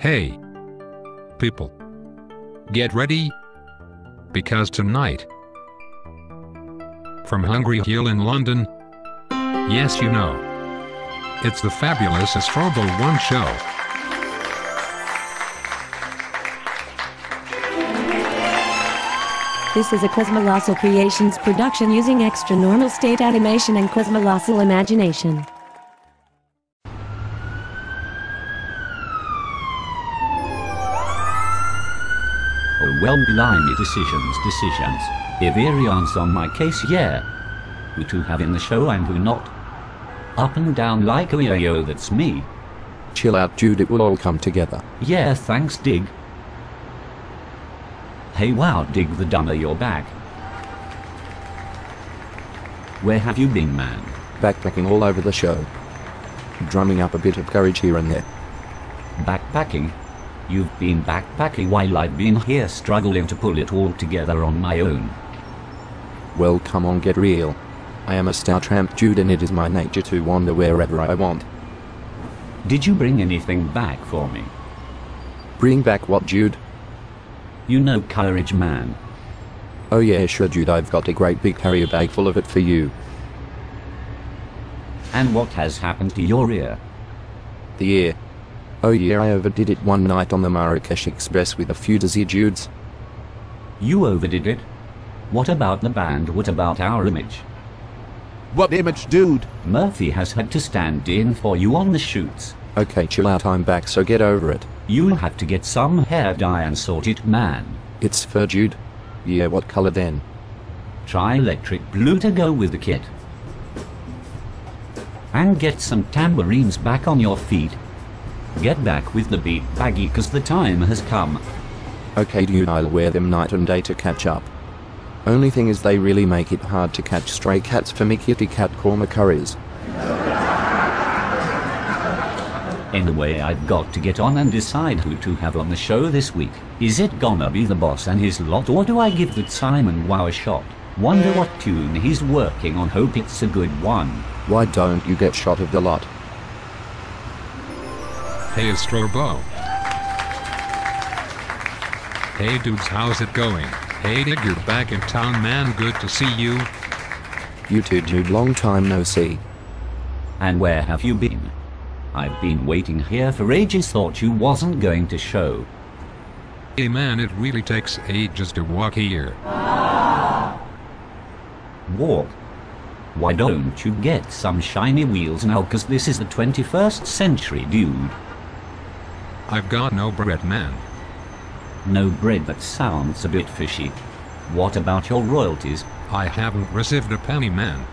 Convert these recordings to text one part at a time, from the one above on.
Hey. People. Get ready. Because tonight. From Hungry Hill in London. Yes, you know. It's the fabulous Astrobo One show. This is a Cosmolossal Creations production using Xtranormal state animation and Cosmolossal imagination. Well blimey decisions, decisions. If Arian's on my case, yeah. Who to have in the show and who not. Up and down like a yo-yo, that's me. Chill out, Jude, it will all come together. Yeah, thanks, Dig. Hey wow, Dig the dumber, you're back. Where have you been, man? Backpacking all over the show. Drumming up a bit of courage here and there. Backpacking? You've been backpacking while I've been here struggling to pull it all together on my own. Well, come on, get real. I am a star tramp, Jude, and it is my nature to wander wherever I want. Did you bring anything back for me? Bring back what, Jude? You know courage, man. Oh, yeah, sure, Jude, I've got a great big carrier bag full of it for you. And what has happened to your ear? The ear. Oh, yeah, I overdid it one night on the Marrakesh Express with a few dizzy Judes. You overdid it. What about the band? What about our image? What image, dude? Murphy has had to stand in for you on the shoots. Okay, chill out, I'm back, so get over it. You'll have to get some hair dye and sort it, man. It's fur, Jude. Yeah, what color then? Try electric blue to go with the kit. And get some tambourines back on your feet. Get back with the beat baggy cause the time has come. Okay, dude, I'll wear them night and day to catch up. Only thing is they really make it hard to catch stray cats for me kitty cat korma curries. Anyway, I've got to get on and decide who to have on the show this week. Is it gonna be the boss and his lot, or do I give the Simon Wow a shot? Wonder what tune he's working on, hope it's a good one. Why don't you get shot of the lot? Hey, Astrobo. Hey, dudes, how's it going? Hey, Dig, you're back in town, man. Good to see you. You too, dude. long time no see. And where have you been? I've been waiting here for ages, thought you wasn't going to show. Hey, man, it really takes ages to walk here. Walk. Why don't you get some shiny wheels now, cause this is the 21st century, dude. I've got no bread, man. No bread, that sounds a bit fishy. What about your royalties? I haven't received a penny, man.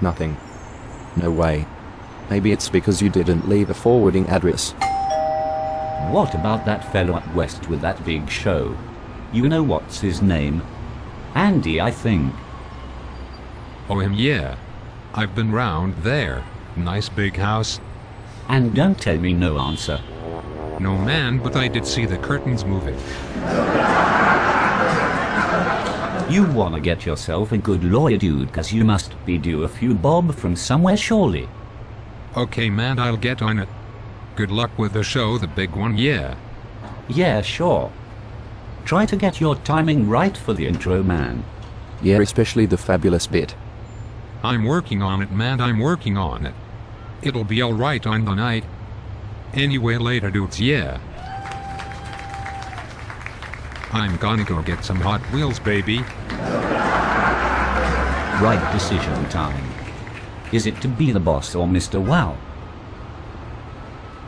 Nothing. No way. Maybe it's because you didn't leave a forwarding address. What about that fellow up west with that big show? You know what's his name? Andy, I think. Oh, him, yeah. I've been round there. Nice big house. And don't tell me no answer. No, man, but I did see the curtains moving. You wanna get yourself a good lawyer, dude, cause you must be due a few bob from somewhere surely. Okay, man, I'll get on it. Good luck with the show, the big one, yeah. Yeah, sure. Try to get your timing right for the intro, man. Yeah, especially the fabulous bit. I'm working on it, man, I'm working on it. It'll be alright on the night. Anyway, later, dudes, yeah. I'm gonna go get some Hot Wheels, baby. Right decision time. Is it to be the boss or Mr. Wow?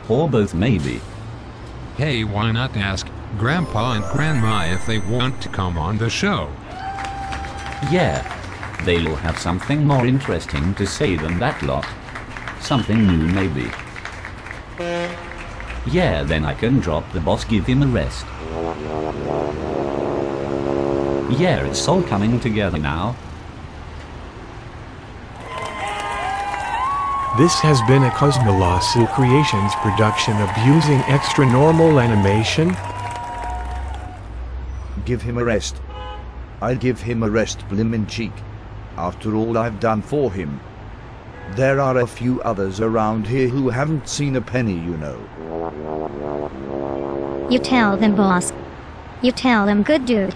Or both, maybe. Hey, why not ask Grandpa and Grandma if they want to come on the show? Yeah. They'll have something more interesting to say than that lot. Something new, maybe. Yeah, then I can drop the boss, give him a rest. Yeah, it's all coming together now. This has been a Cosmolossal Creations production abusing Xtranormal animation. Give him a rest. I'll give him a rest, blimmin' cheek. After all I've done for him. There are a few others around here who haven't seen a penny, you know. You tell them, boss. You tell them, good dude.